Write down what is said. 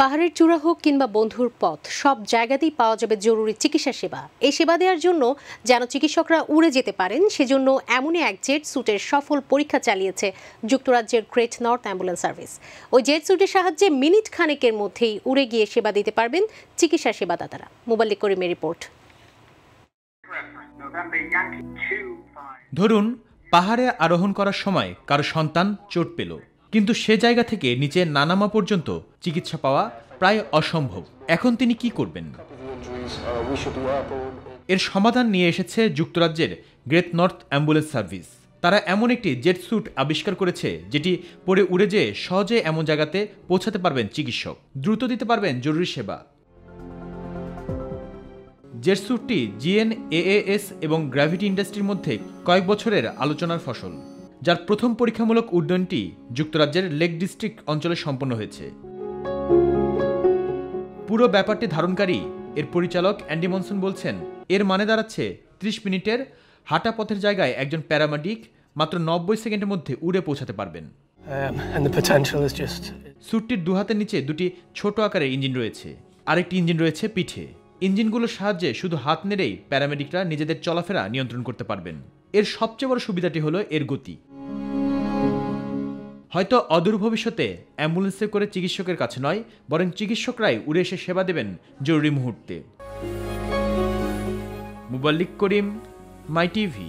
পাহাড়ের চূড়া হোক কিংবা বন্ধুর পথ, সব জায়গাতেই পাওয়া যাবে জরুরি চিকিৎসা সেবা। এই সেবা দেওয়ার জন্য যেন চিকিৎসকরা উড়ে যেতে পারেন, সেজন্য এমনই এক জেট স্যুটের সফল পরীক্ষা চালিয়েছে যুক্তরাজ্যের গ্রেট নর্থ অ্যাম্বুলেন্স সার্ভিস। ওই জেট স্যুটের সাহায্যে মিনিট খানেকের মধ্যেই উড়ে গিয়ে সেবা দিতে পারবেন চিকিৎসা সেবাদাতারা। মোবাল্লিক করিমের রিপোর্ট। November Yankee 2 ধরুন, পাহাড়ে আরোহণ করার সময় কারও সন্তান চোট পেল। কিন্তু সে জায়গা থেকে নিচে নানামা পর্যন্ত চিকিৎসা পাওয়া প্রায় অসম্ভব। এখন তিনি কি করবেন? এর সমাধান নিয়ে এসেছে যুক্তরাজ্যের গ্রেট নর্থ অ্যাম্বুলেন্স সার্ভিস। তারা এমন একটি জেট স্যুট আবিষ্কার করেছে, যেটি পরে উড়ে যেয়ে সহজে এমন জায়গাতে পৌঁছাতে পারবেন চিকিৎসক। দ্রুত দিতে পারবেন জরুরি সেবা। জেট স্যুটটি জিএন এএএস এবং গ্র্যাভিটি ইন্ডাস্ট্রির মধ্যে কয়েক বছরের আলোচনার ফসল। যার প্রথম পরীক্ষামূলক উড্ডয়নটি যুক্তরাজ্যের লেক ডিস্ট্রিক্ট অঞ্চলে সম্পন্ন হয়েছে। পুরো ব্যাপারটি ধারণকারী এর পরিচালক অ্যান্ডি মনসন বলছেন এর মানে দাঁড়াচ্ছে ত্রিশ মিনিটের হাঁটা পথের জায়গায় একজন প্যারামেডিক মাত্র নব্বই সেকেন্ডের মধ্যে উড়ে পৌঁছাতে পারবেন। Um, and the potential is just স্যুটটির দু হাতের নিচে দুটি ছোট আকারের ইঞ্জিন রয়েছে। আরেকটি ইঞ্জিন রয়েছে পিঠে। ইঞ্জিনগুলোর সাহায্যে শুধু হাত নেড়েই প্যারামেডিকরা নিজেদের চলাফেরা নিয়ন্ত্রণ করতে পারবেন। এর সবচেয়ে বড় সুবিধাটি হলো এর গতি। হয়তো অদূর ভবিষ্যতে অ্যাম্বুলেন্সে করে চিকিৎসকের কাছে নয়, বরং চিকিৎসকরাই উড়ে এসে সেবা দেবেন জরুরি মুহূর্তে। Muballik Karim, my TV.